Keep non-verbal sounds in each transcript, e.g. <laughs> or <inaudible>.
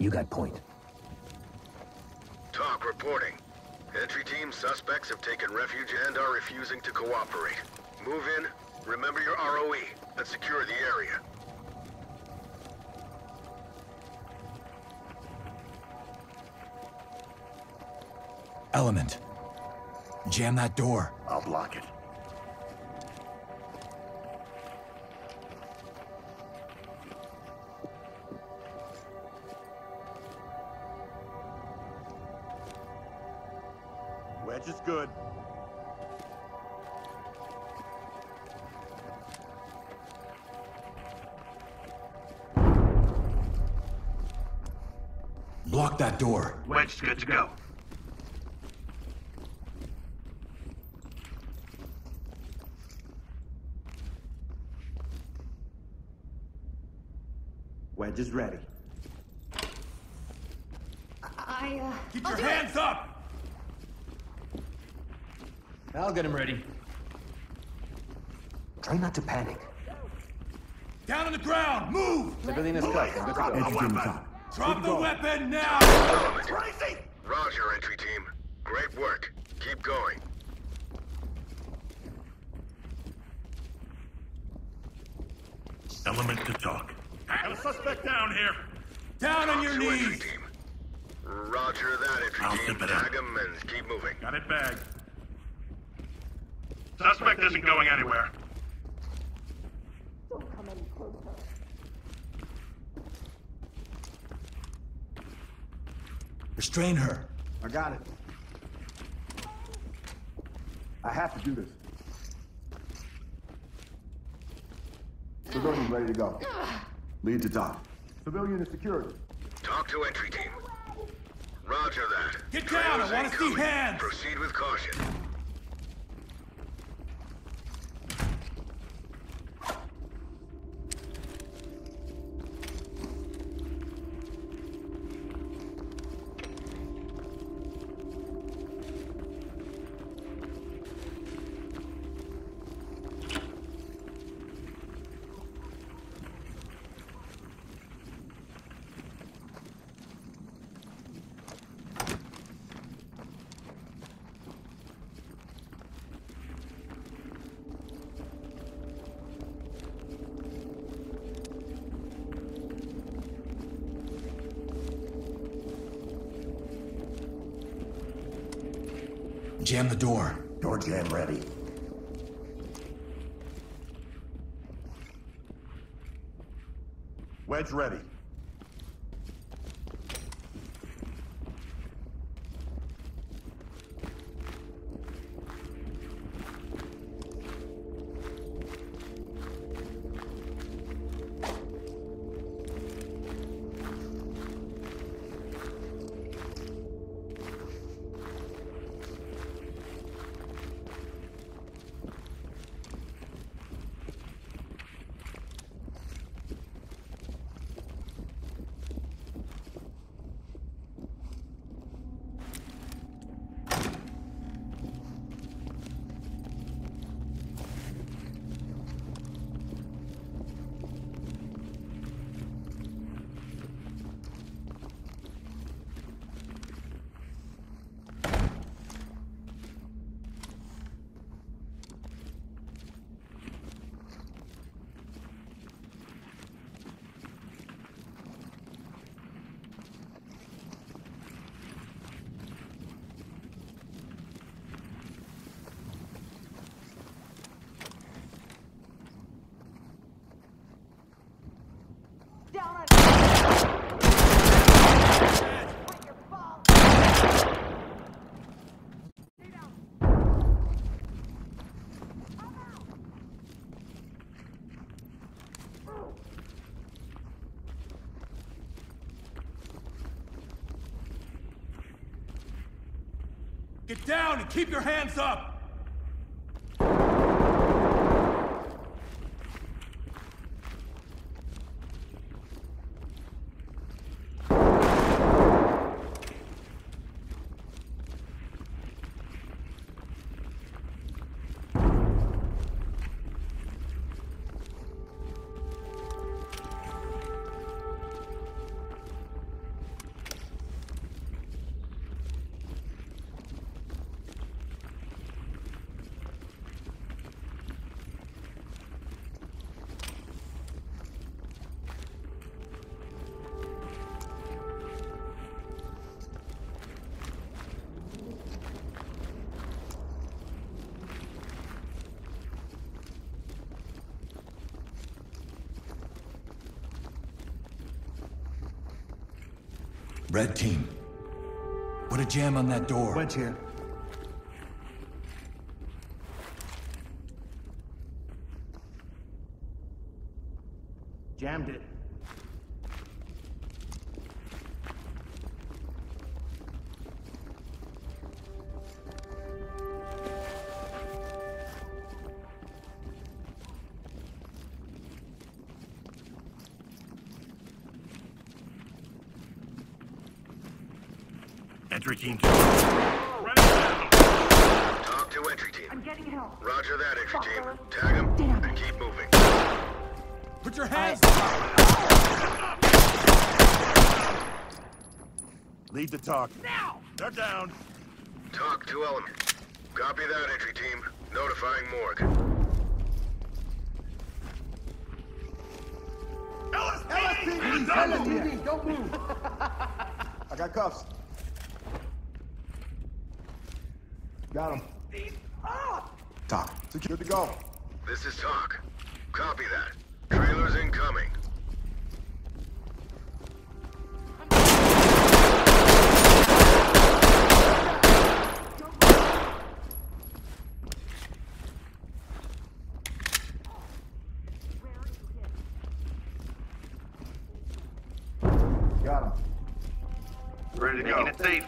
You got point. TOC reporting. Entry team suspects have taken refuge and are refusing to cooperate. Move in, remember your ROE, and secure the area. Element. Jam that door. I'll block it. Block that door. Wedge is good to go. Wedge is ready. I, uh... Keep your do hands up! I'll get him ready. Try not to panic. Down on the ground! Move! Civilian is cut. I'm good to go. Entry team top. Drop the weapon now! Element. Roger, entry team. Great work. Keep going. Element to TOC. Have a suspect down here. Down on your To entry knees! team. Roger that, entry I'll team. zip it up. Tag 'em and keep moving. Got it bagged. Suspect isn't going anywhere. Restrain her. I got it. I have to do this. Civilian ready to go. Lead to top. Civilian is security. TOC to entry team. Roger that. Get down, I wanna see incoming. hands. Proceed with caution. Jam the door. Door jam ready. Wedge ready. Down on... Put your balls... Get down and keep your hands up! Red team. Put a jam on that door. Wench here. Jammed it. Entry team two. TOC to entry team. I'm getting help. Roger that, entry team. Fucker. Tag them Damn and keep moving. Put your hands Lead the TOC. Now! They're down. TOC to element. Copy that, entry team. Notifying morgue. LSPD! LSPD, don't move! <laughs> I got cuffs. Got him. TOC. Good to go. This is TOC. Copy that. Trailers incoming. Got him. Ready to Making go. it safe.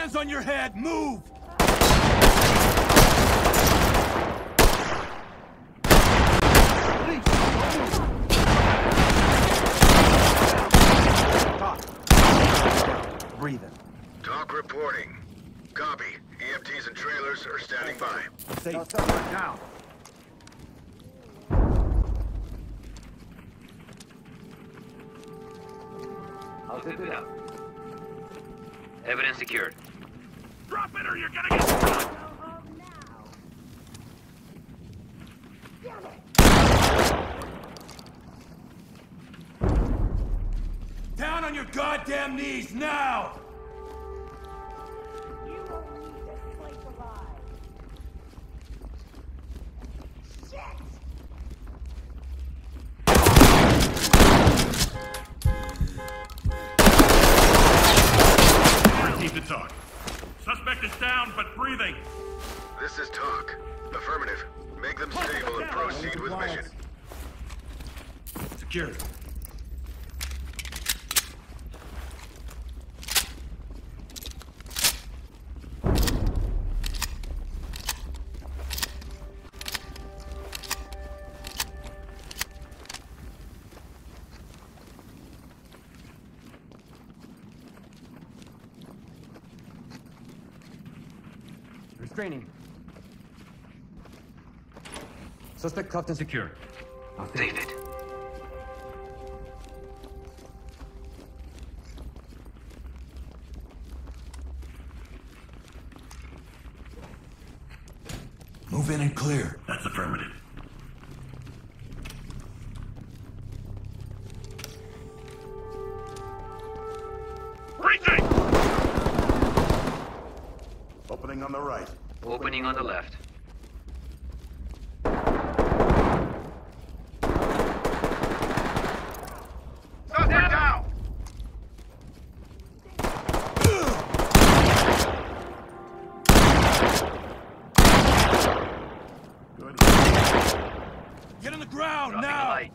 Hands on your head! Move! Breathing. TOC reporting. Copy. EMTs and trailers are standing by. Safe. down. I'll zip it up. Evidence secured. Drop it or you're gonna get shot! Down on your goddamn knees now! Secured. Restraining. Suspect cuffed and secure. Safe clear. That's affirmative. Breaching! Opening on the right. Opening on the left. Suspect down! Good. Get on the ground now! light.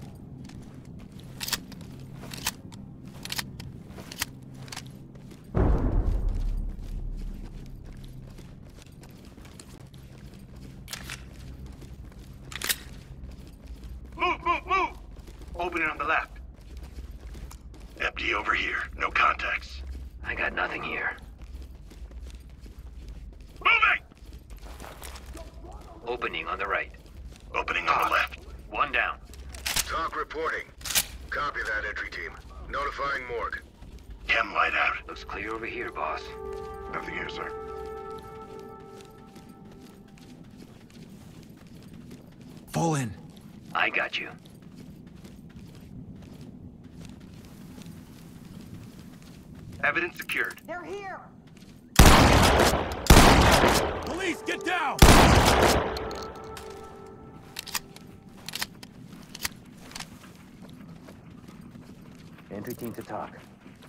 Move, move, move! Opening on the left. Empty over here. No contacts. I got nothing here. Moving! Opening on the right. Opening on the left. One down. TOC reporting. Copy that, entry team. Notifying morgue. Chem light out. Looks clear over here, boss. Nothing here, sir. Fall in. I got you. Evidence secured. They're here! Police, get down! Entry team to TOC.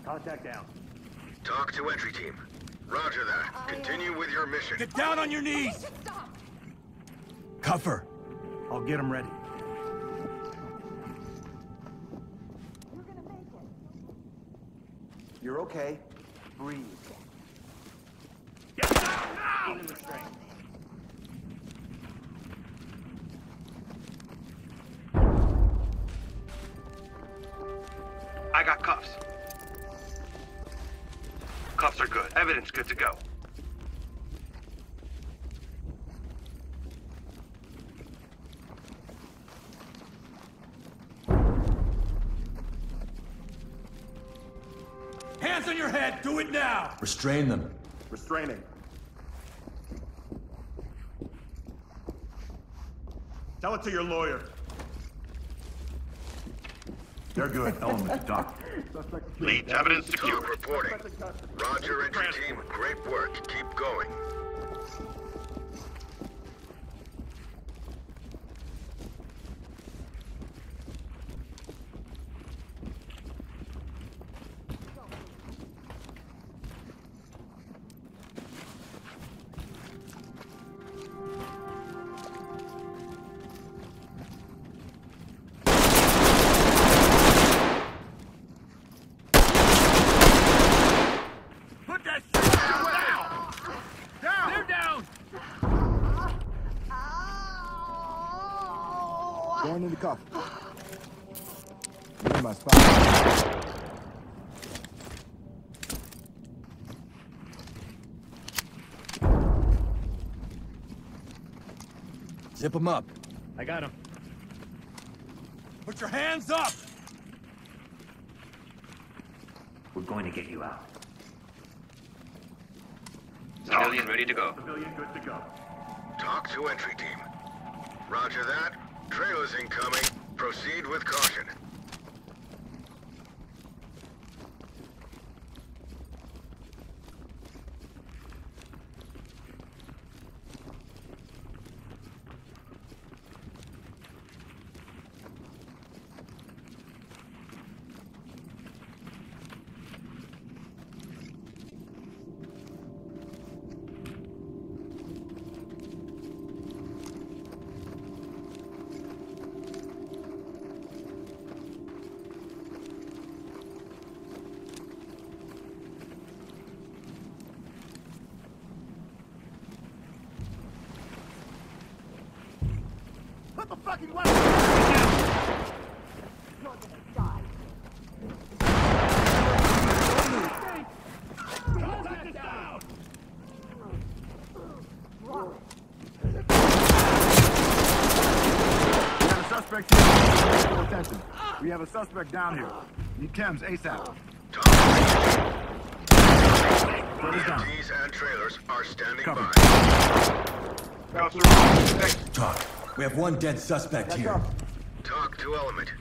Contact down. TOC to entry team. Roger that. Uh, Continue with your mission. Get down on your knees! Stop! Cuff. I'll get him ready. You're gonna make it. You're okay. Breathe. I got cuffs. Cuffs are good. Evidence good to go. Hands on your head! Do it now! Restrain them. Restraining. Tell it to your lawyer. They're good. Element, Doc. Leads evidence secure. reporting. Roger, entry team. Great work. Keep going. Going into. You're in my spot. Zip them up. I got him. Put your hands up! We're going to get you out. Civilian ready to go. Civilian good to go. TOC to entry team. Roger that. Trailers incoming. Proceed with caution. Put the fucking weapon down! You're gonna die. We have a suspect here. Attention. We have a suspect down here. Need chems ASAP. TOC Further down. EMTs and trailers are standing Cover. by. TOC. We have one dead suspect here. TOC to element.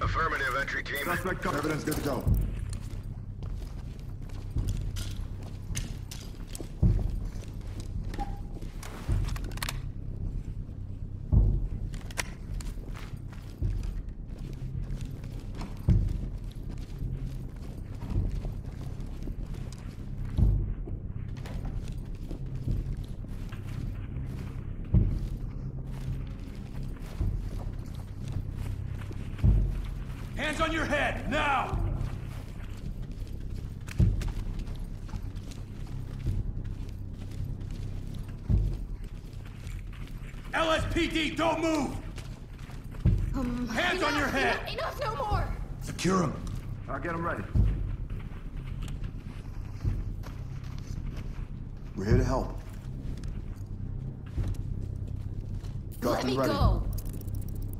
Affirmative entry team. Suspect. Evidence good to go. Hands on your head, now! LSPD, don't move! Um, hands on your head! Enough, no more! Secure them. I'll get him ready. We're here to help. Let me ready. go!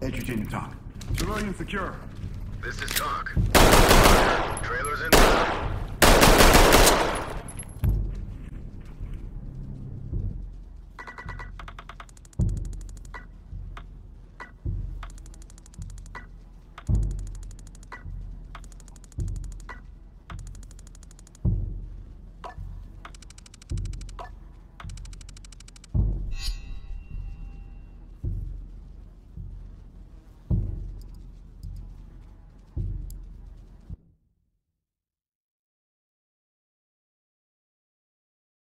Entry team to TOC. Civilian secure. This is TOC. Trailers inbound.